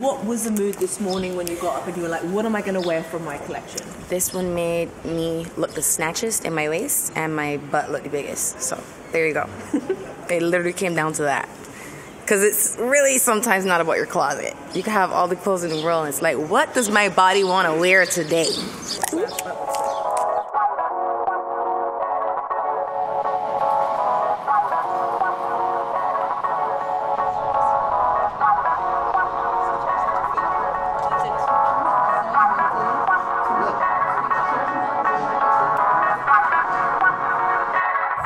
What was the mood this morning when you got up and you were like, what am I going to wear from my collection? This one made me look the snatchiest in my waist and my butt look the biggest. So there you go. it literally came down to that. Because it's really sometimes not about your closet. You can have all the clothes in the world and it's like, what does my body want to wear today?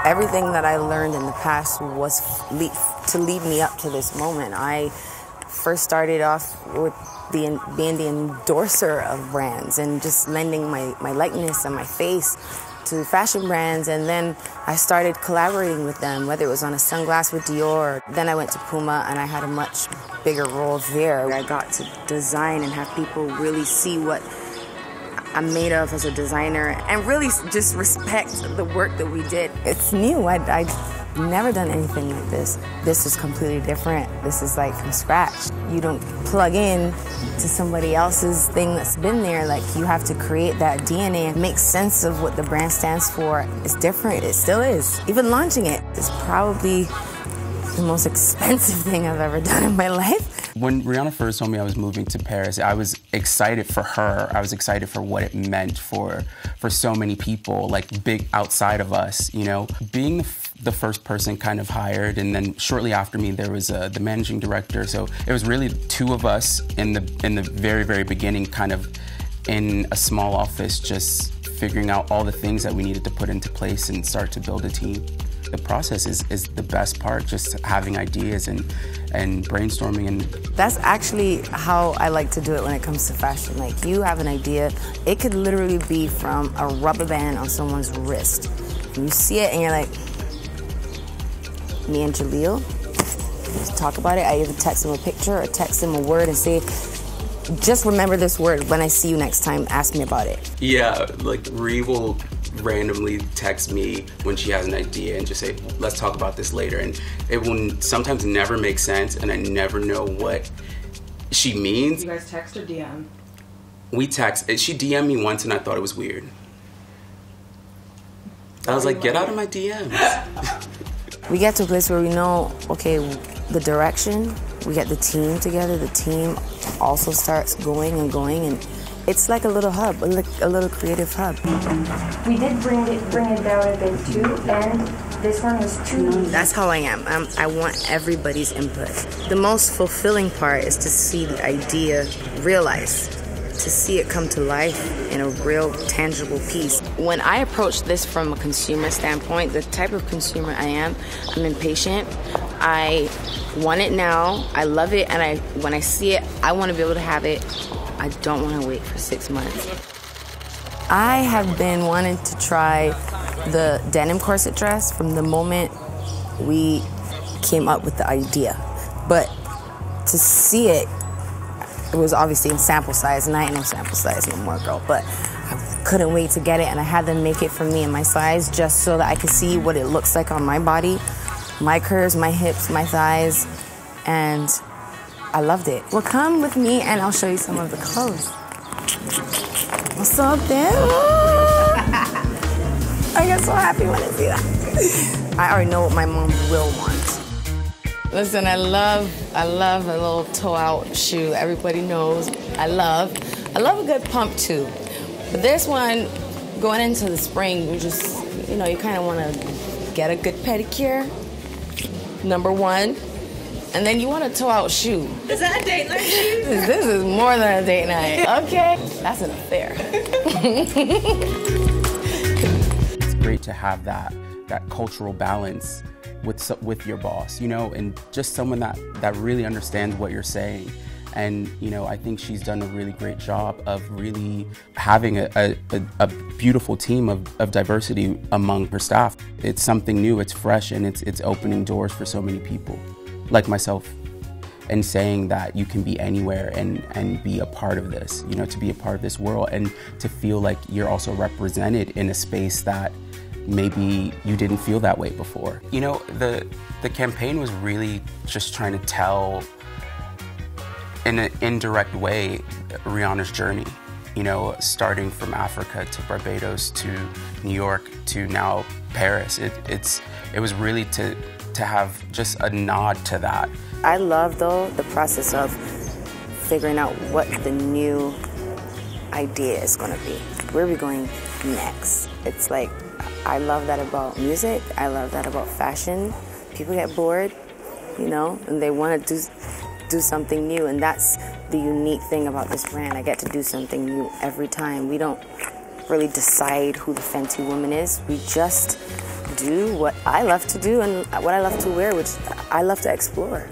Everything that I learned in the past was to lead me up to this moment. I first started off with being, being the endorser of brands and just lending my, my likeness and my face to fashion brands and then I started collaborating with them, whether it was on a sunglass with Dior. Then I went to Puma and I had a much bigger role there. I got to design and have people really see what I'm made of as a designer and really just respect the work that we did. It's new. I, I've never done anything like this. This is completely different. This is like from scratch. You don't plug in to somebody else's thing that's been there. Like you have to create that DNA and make sense of what the brand stands for. It's different. It still is. Even launching it is probably the most expensive thing I've ever done in my life. When Rihanna first told me I was moving to Paris, I was excited for her. I was excited for what it meant for for so many people, like big outside of us. You know, being the, the first person kind of hired, and then shortly after me, there was uh, the managing director. So it was really two of us in the in the very very beginning, kind of in a small office, just figuring out all the things that we needed to put into place and start to build a team the process is, is the best part, just having ideas and, and brainstorming. and. That's actually how I like to do it when it comes to fashion. Like you have an idea, it could literally be from a rubber band on someone's wrist. And you see it and you're like, me and Jahleel, talk about it. I either text him a picture or text him a word and say, just remember this word when I see you next time, ask me about it. Yeah, like Ree will randomly text me when she has an idea and just say, let's talk about this later. And it will sometimes never make sense and I never know what she means. You guys text or DM? We text. She DM'd me once and I thought it was weird. I was like, get out of my DMs. we get to a place where we know, okay, the direction, we get the team together, the team also starts going and going and it's like a little hub, a, a little creative hub. We did bring it bring it down a bit too, and this one was too. Mm, that's how I am. I'm, I want everybody's input. The most fulfilling part is to see the idea realized, to see it come to life in a real tangible piece. When I approach this from a consumer standpoint, the type of consumer I am, I'm impatient. I want it now. I love it, and I when I see it, I want to be able to have it I don't want to wait for six months. I have been wanting to try the denim corset dress from the moment we came up with the idea. But to see it, it was obviously in sample size, and I ain't no sample size no more, girl. But I couldn't wait to get it, and I had them make it for me in my size just so that I could see what it looks like on my body, my curves, my hips, my thighs, and I loved it. Well, come with me and I'll show you some of the clothes. What's up there? I get so happy when I see that. I already know what my mom will want. Listen, I love, I love a little toe out shoe. Everybody knows I love, I love a good pump too. But this one, going into the spring, you just, you know, you kind of want to get a good pedicure. Number one, and then you want a toe out shoe. Is that a date night shoe? this, this is more than a date night. Okay, that's an affair. it's great to have that that cultural balance with with your boss, you know, and just someone that that really understands what you're saying. And you know, I think she's done a really great job of really having a, a, a beautiful team of, of diversity among her staff. It's something new, it's fresh, and it's it's opening doors for so many people like myself and saying that you can be anywhere and, and be a part of this, you know, to be a part of this world and to feel like you're also represented in a space that maybe you didn't feel that way before. You know, the the campaign was really just trying to tell in an indirect way, Rihanna's journey. You know, starting from Africa to Barbados to New York to now Paris. It, it's it was really to to have just a nod to that. I love though the process of figuring out what the new idea is going to be. Where are we going next? It's like I love that about music. I love that about fashion. People get bored, you know, and they want to do do something new, and that's the unique thing about this brand. I get to do something new every time. We don't really decide who the Fenty woman is. We just do what I love to do and what I love to wear, which I love to explore.